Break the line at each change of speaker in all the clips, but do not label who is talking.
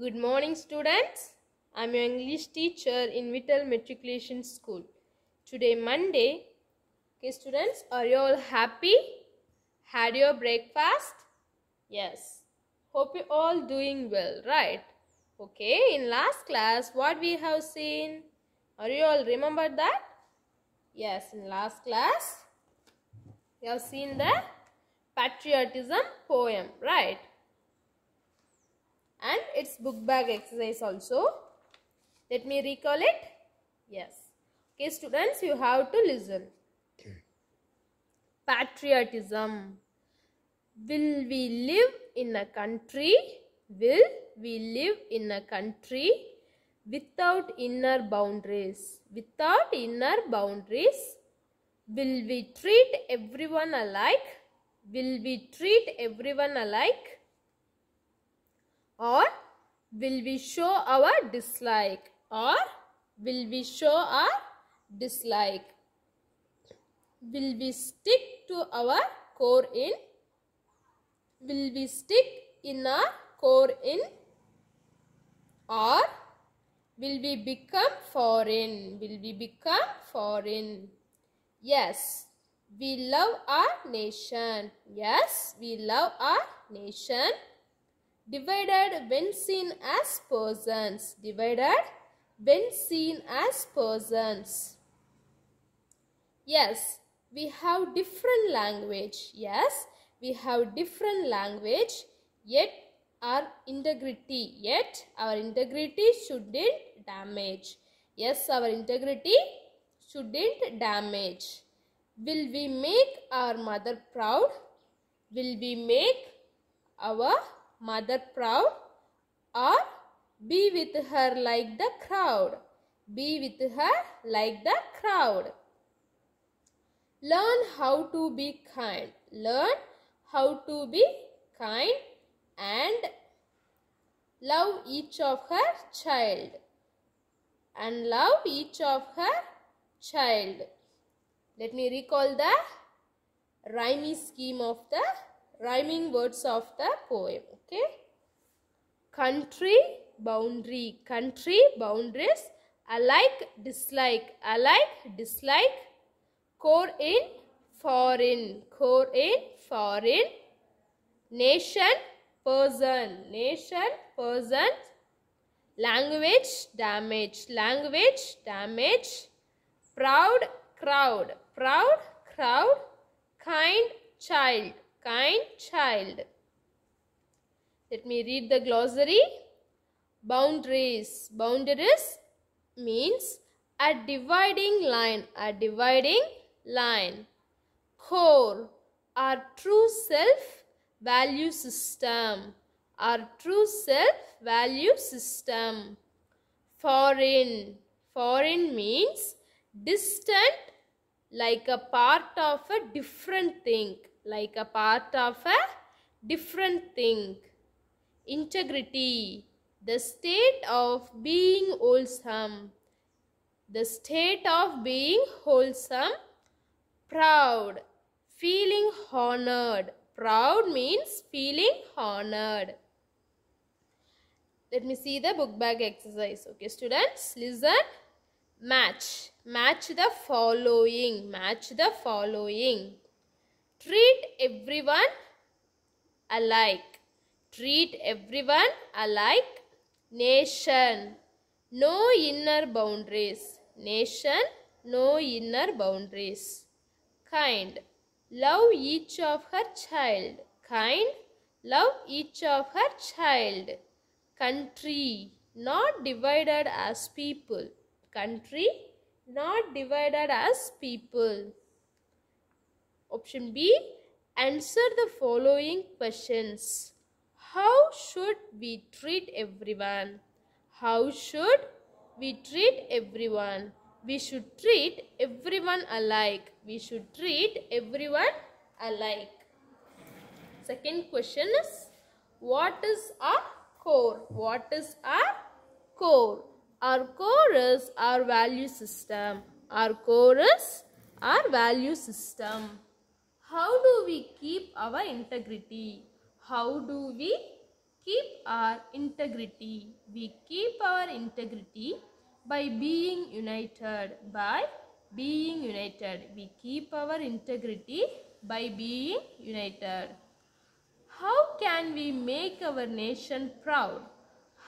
Good morning, students. I'm your English teacher in Vittal Matriculation School. Today, Monday. Okay, students, are you all happy? Had your breakfast? Yes. Hope you all doing well, right? Okay, in last class, what we have seen? Are you all remember that? Yes, in last class, you have seen the patriotism poem, right? And its book bag exercise also. Let me recall it. Yes. Okay, students, you have to listen. Patriotism. Will we live in a country? Will we live in a country without inner boundaries? Without inner boundaries, will we treat everyone alike? Will we treat everyone alike? Or will we show our dislike or will we show our dislike? Will we stick to our core in? Will we stick in our core in? Or will we become foreign? Will we become foreign? Yes we love our nation. Yes we love our nation divided when seen as persons divided when seen as persons. Yes we have different language. Yes we have different language yet our integrity yet our integrity shouldn't damage. Yes our integrity shouldn't damage. Will we make our mother proud? Will we make our mother proud or be with her like the crowd? Be with her like the crowd. Learn how to be kind. Learn how to be kind and love each of her child. And love each of her child. Let me recall the rhyming scheme of the rhyming words of the poem okay? Country boundary country boundaries alike dislike alike dislike core in foreign core in foreign nation person nation person language damage language damage proud crowd proud crowd kind child kind child let me read the glossary. Boundaries. Boundaries means a dividing line. A dividing line. Core. Our true self value system. Our true self value system. Foreign. Foreign means distant like a part of a different thing. Like a part of a different thing integrity, the state of being wholesome, the state of being wholesome, proud, feeling honored. Proud means feeling honored. Let me see the book bag exercise. Okay, students, listen. Match. Match the following. Match the following. Treat everyone alike. Treat everyone alike. Nation. No inner boundaries. Nation. No inner boundaries. Kind. Love each of her child. Kind. Love each of her child. Country. Not divided as people. Country. Not divided as people option b answer the following questions how should we treat everyone? How should we treat everyone? We should treat everyone alike. We should treat everyone alike. Second question is what is our core? What is our core? Our core is our value system. Our core is our value system. How do we keep our integrity? How do we keep our integrity. We keep our integrity by being united. By being united. We keep our integrity by being united. How can we make our nation proud?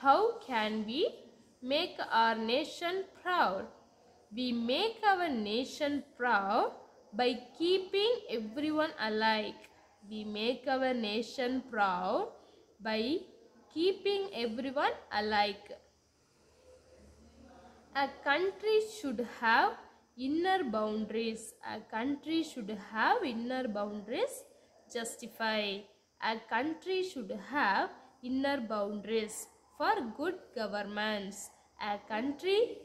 How can we make our nation proud? We make our nation proud by keeping everyone alike. We make our nation proud by keeping everyone alike. A country should have inner boundaries. A country should have inner boundaries. Justify. A country should have inner boundaries for good governments. A country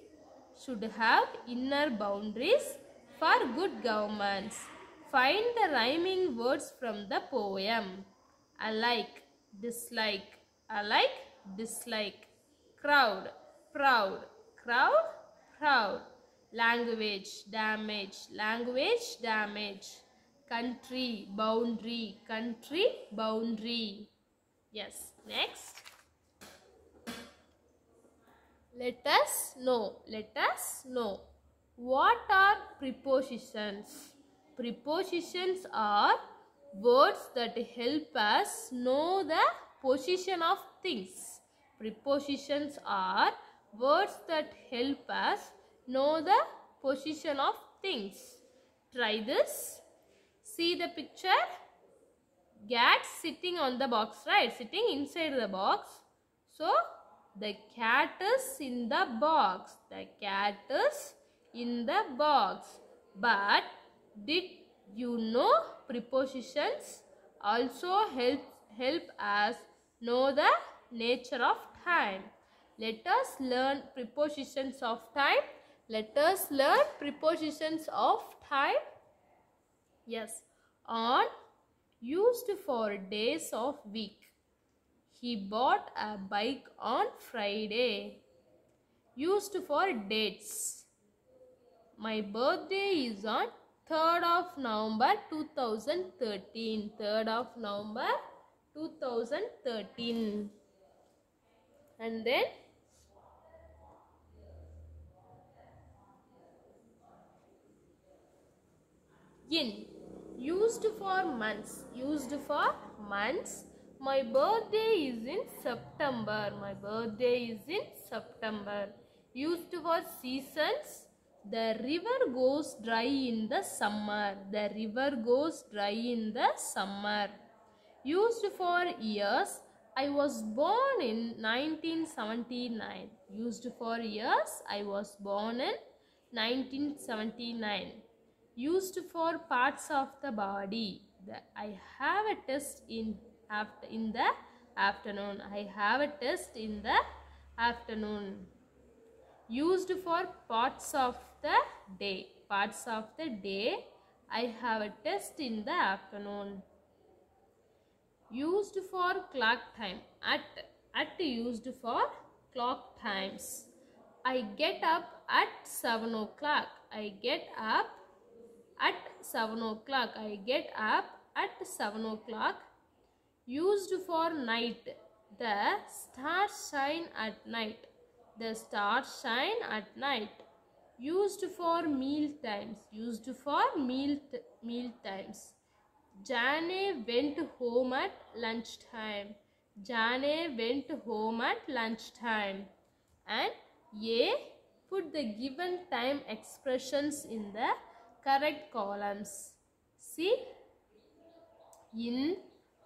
should have inner boundaries for good governments. Find the rhyming words from the poem. Alike, dislike, alike, dislike. Crowd, proud, crowd, proud. Language, damage, language, damage. Country, boundary, country, boundary. Yes, next. Let us know. Let us know. What are prepositions? Prepositions are words that help us know the position of things. Prepositions are words that help us know the position of things. Try this. See the picture? Cat sitting on the box, right? Sitting inside the box. So, the cat is in the box. The cat is in the box. But did you know prepositions also help help us know the nature of time? Let us learn prepositions of time. Let us learn prepositions of time. Yes, on used for days of week. He bought a bike on Friday. Used for dates. My birthday is on 3rd of November 2013. 3rd of November 2013. And then in used for months used for months my birthday is in september my birthday is in september used for seasons the river goes dry in the summer. The river goes dry in the summer. Used for years i was born in 1979 used for years i was born in 1979 used for parts of the body. The, i have a test in after in the afternoon. I have a test in the afternoon. Used for parts of the day parts of the day i have a test in the afternoon. Used for clock time at at used for clock times. I get up at 7 o'clock i get up at 7 o'clock i get up at 7 o'clock. Used for night the stars shine at night the stars shine at night used for meal times used for meal meal times. Jane went home at lunchtime. Jane went home at lunchtime. And a put the given time expressions in the correct columns. See? In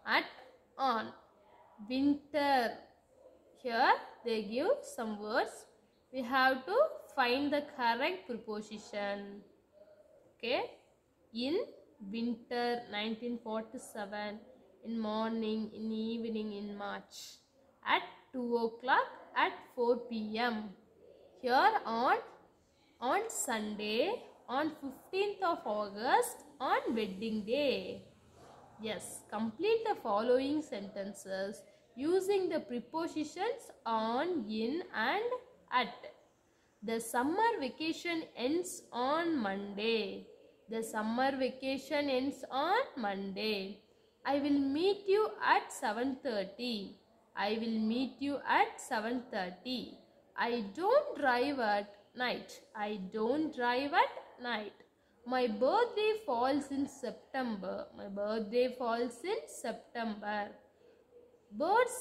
at on. Winter. Here they give some words. We have to find the correct preposition. Okay? In winter 1947 in morning in evening in march at 2 o'clock at 4 pm here on on sunday on 15th of august on wedding day. Yes complete the following sentences using the prepositions on in and at the summer vacation ends on monday the summer vacation ends on monday i will meet you at 7:30 I will meet you at 7:30. I don't drive at night. I don't drive at night. My birthday falls in September. My birthday falls in September. Birds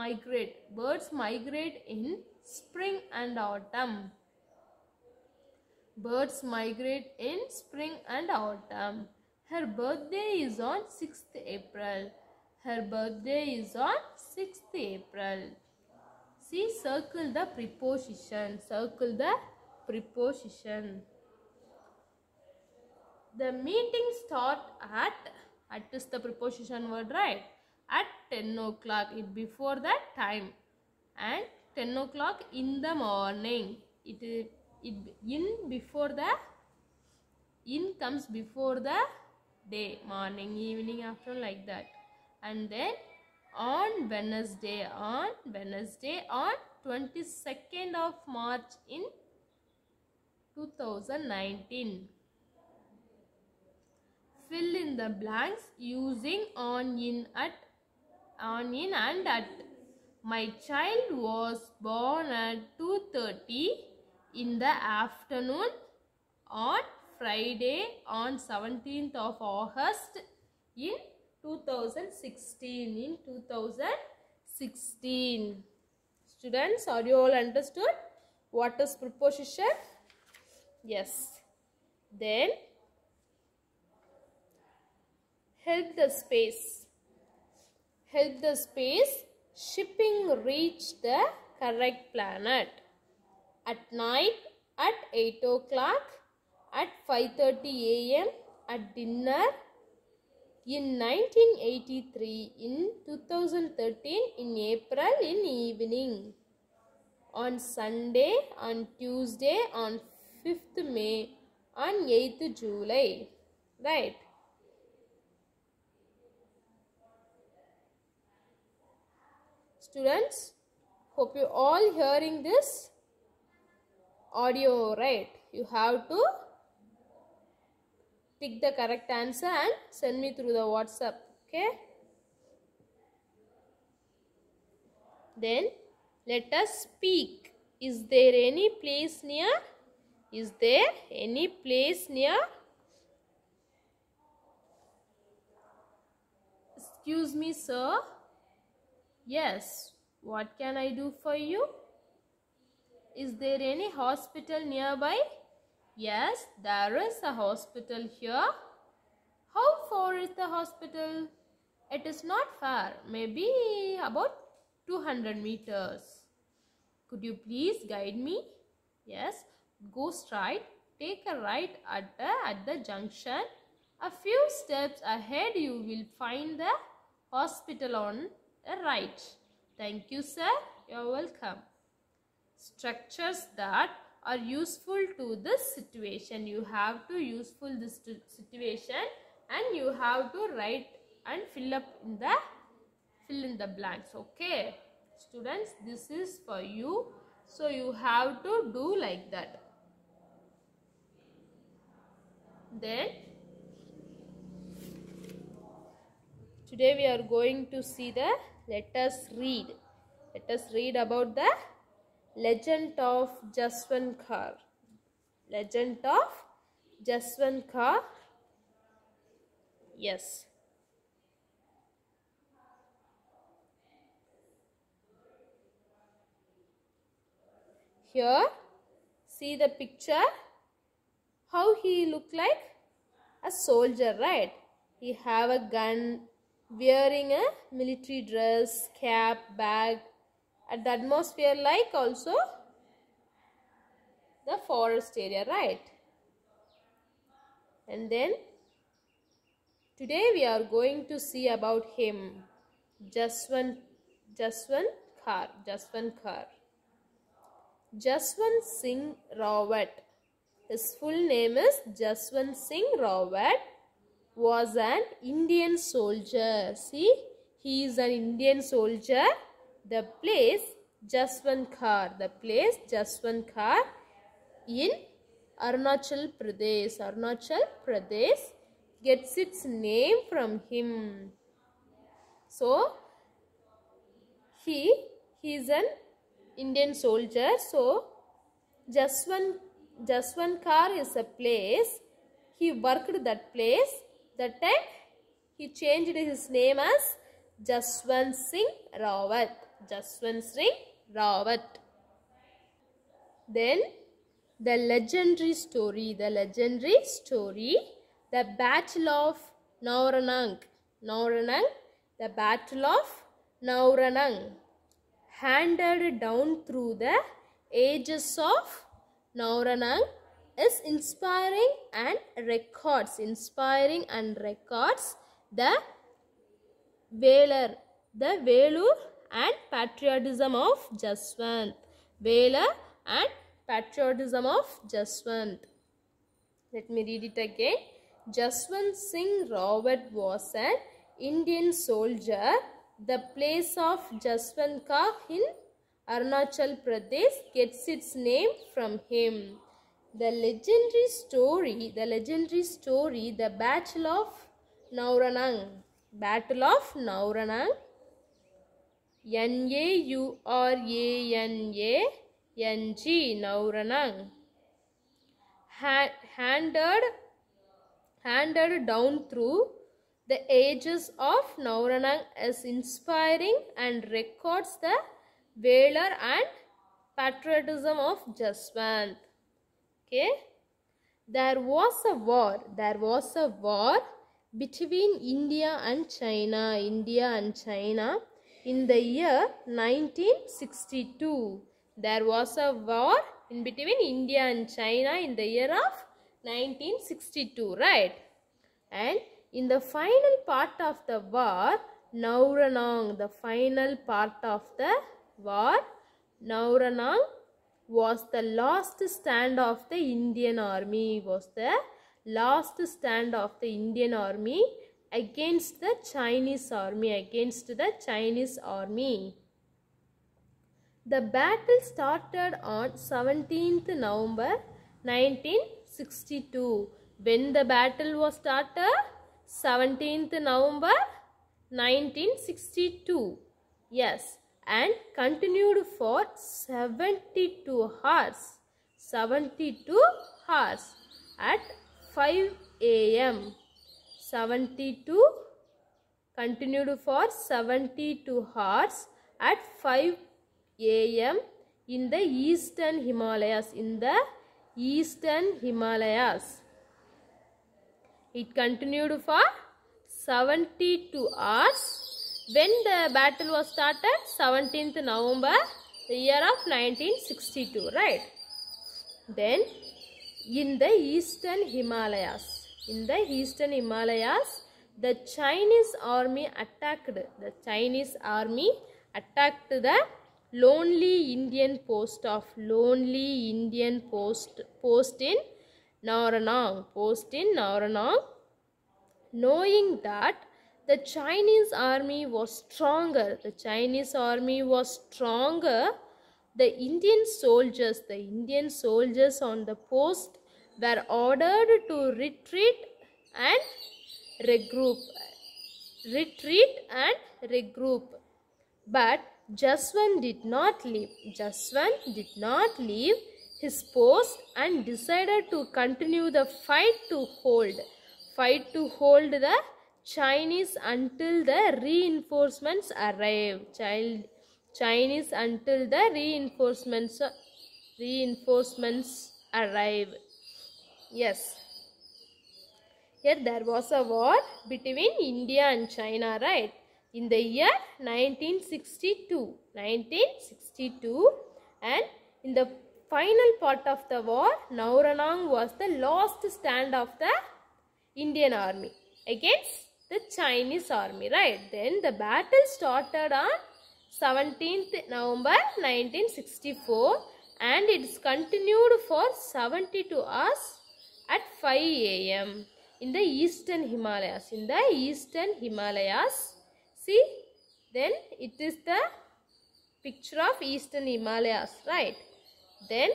migrate. Birds migrate in spring and autumn. Birds migrate in spring and autumn. Her birthday is on 6th April. Her birthday is on 6th April. See, circle the preposition. Circle the preposition. The meeting start at, at is the preposition word, right? At 10 o'clock. It before that time. And 10 o'clock in the morning. It, it in before the in comes before the day morning evening afternoon like that. And then on wednesday on wednesday on 22nd of march in 2019 fill in the blanks using on in at on in and at my child was born at 2:30 in the afternoon on Friday on 17th of August in 2016 in 2016 students are you all understood? What is preposition? Yes. Then help the space. Help the space shipping reached the correct planet. At night at 8 o'clock at 5.30 am at dinner in 1983 in 2013 in april in evening. On sunday on tuesday on 5th may on 8th july. Right students hope you all hearing this audio right? You have to pick the correct answer and send me through the whatsapp okay? Then let us speak. Is there any place near? Is there any place near? Excuse me sir yes what can i do for you is there any hospital nearby? Yes, there is a hospital here. How far is the hospital? It is not far, maybe about 200 meters. Could you please guide me? Yes, go straight, take a right at the, at the junction. A few steps ahead you will find the hospital on right. Thank you sir, you are welcome. Structures that are useful to this situation. You have to useful this situation and you have to write and fill up in the fill in the blanks. Okay. Students this is for you. So you have to do like that. Then today we are going to see the let us read let us read about the Legend of Jaswantgarh. Legend of Jaswantgarh. Yes. Here, see the picture. How he look like? A soldier, right? He have a gun, wearing a military dress, cap, bag, at the atmosphere like also the forest area right? And then today we are going to see about him. Jaswant Jaswant Khar Jaswant Khar Jaswant Singh Rawat. His full name is Jaswant Singh Rawat was an Indian soldier see he is an Indian soldier the place Jaswantgarh, the place Jaswantgarh in Arunachal Pradesh. Arunachal Pradesh gets its name from him. So, he he is an Indian soldier. So Jaswan Jaswankar is a place. He worked that place. That time he changed his name as Jaswant Singh Rawat. Jaswant Singh Rawat. Then the legendary story, the legendary story, the Battle of Nauranang. Nauranang, the Battle of Nauranang, handed down through the ages of Nauranang is inspiring and records, inspiring and records the Velar, the Velur and patriotism of Jaswant. Velar and patriotism of Jaswant. Let me read it again. Jaswant Singh Rawat was an Indian soldier. The place of Jaswantgarh in Arunachal Pradesh gets its name from him. The legendary story, the legendary story, the Battle of Nauranang. Battle of Nauranang. N-A-U-R-A-N-A-N-G, Nauranang. Ha- handed, handed down through the ages of Nauranang is inspiring and records the valor and patriotism of Jaswant. Okay. There was a war. There was a war between India and China. India and China in the year 1962. There was a war in between India and China in the year of 1962, right? And in the final part of the war, Nauranang, the final part of the war, Nauranang was the last stand of the Indian army, was the last stand of the Indian army against the Chinese army, against the Chinese army. The battle started on 17th November 1962. When the battle was started? 17th November 1962. Yes, and continued for 72 hours. 72 hours at 5 a.m. 72 continued for 72 hours at 5 a.m. in the eastern Himalayas. In the eastern Himalayas. It continued for 72 hours. When the battle was started? 17th November, the year of 1962, right? Then, in the eastern Himalayas, in the eastern Himalayas, the Chinese army attacked, the Chinese army attacked the lonely Indian post of lonely Indian post post in Nauranang, post in Nauranang, knowing that the Chinese army was stronger, the Chinese army was stronger, the Indian soldiers, the Indian soldiers on the post were ordered to retreat and regroup, retreat and regroup. But Jaswant did not leave. Jaswant did not leave his post and decided to continue the fight to hold. Fight to hold the Chinese until the reinforcements arrive. Child, Chinese until the reinforcements reinforcements arrive. Yes. Here there was a war between India and China, right? In the year 1962. 1962 and in the final part of the war, Nauranang was the last stand of the Indian army against the Chinese army, right? Then the battle started on 17th November 1964 and it's continued for 72 hours at 5 a.m. in the eastern Himalayas. In the eastern Himalayas, see, then it is the picture of eastern Himalayas, right? Then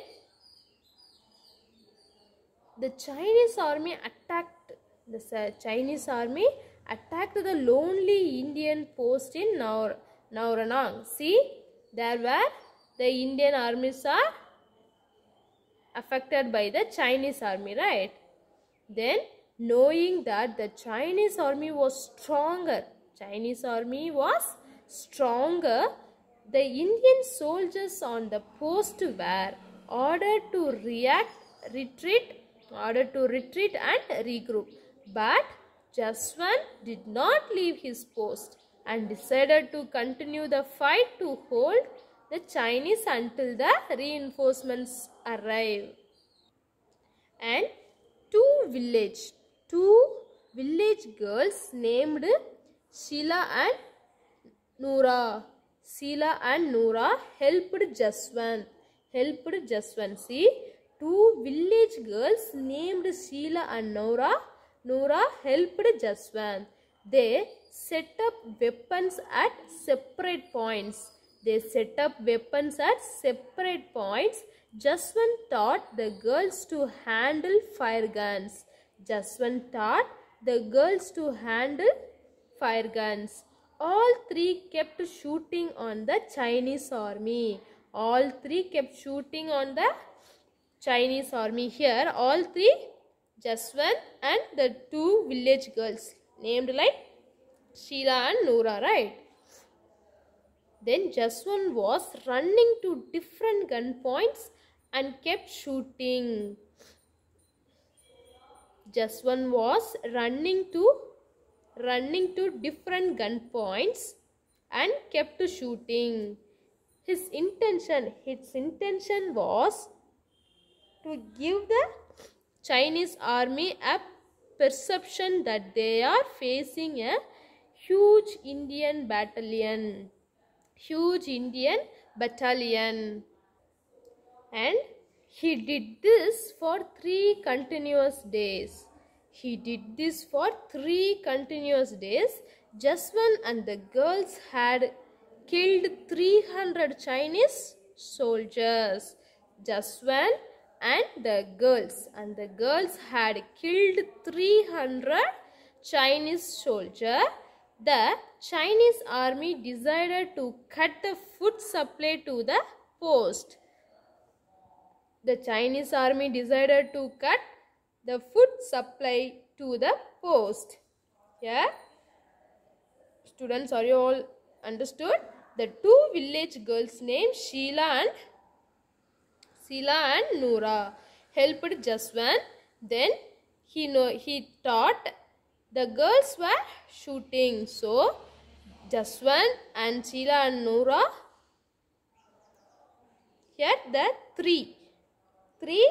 the Chinese army attacked the Chinese army attacked the lonely Indian post in Naur Nauranang. See, there were the Indian armies are affected by the Chinese army, right? Then, knowing that the Chinese army was stronger, Chinese army was stronger, the Indian soldiers on the post were ordered to react, retreat, ordered to retreat and regroup. But Jaswant did not leave his post and decided to continue the fight to hold the Chinese until the reinforcements arrive. And two village, two village girls named Sheila and Noora. Sheila and Noora helped Jaswant. Helped Jaswant. See, two village girls named Sheila and Noora. Noora helped Jaswant. They set up weapons at separate points. They set up weapons at separate points. Jaswant taught the girls to handle fire guns. Jaswant taught the girls to handle fire guns. All three kept shooting on the Chinese army. All three kept shooting on the Chinese army. Here, all three, Jaswant and the two village girls named like Sheila and Noora, right? Then Jaswant was running to different gun points and kept shooting. Jaswant was running to running to different gun points and kept shooting. His intention, his intention was to give the Chinese army a perception that they are facing a huge Indian battalion. Huge Indian battalion. And he did this for three continuous days. He did this for three continuous days. Jaswant and the girls had killed 300 Chinese soldiers. Jaswant and the girls and the girls had killed 300 Chinese soldier. The Chinese army decided to cut the food supply to the post. The Chinese army decided to cut the food supply to the post. Yeah. Students, are you all understood? The two village girls named Sheila and Sheila and Noora helped Jaswant. Then he know he taught the girls were shooting. So Jaswant and Sheila and Noora here the three three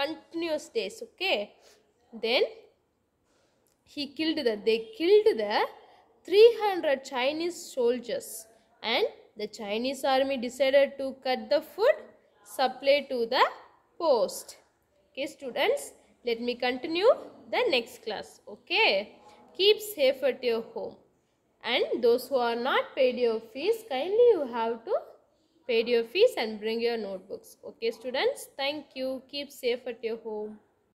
continuous days okay then he killed the they killed the 300 chinese soldiers and the chinese army decided to cut the food supply to the post. Okay students let me continue the next class. Okay keep safe at your home. And those who are not paid your fees kindly you have to pay your fees and bring your notebooks. Okay students thank you. Keep safe at your home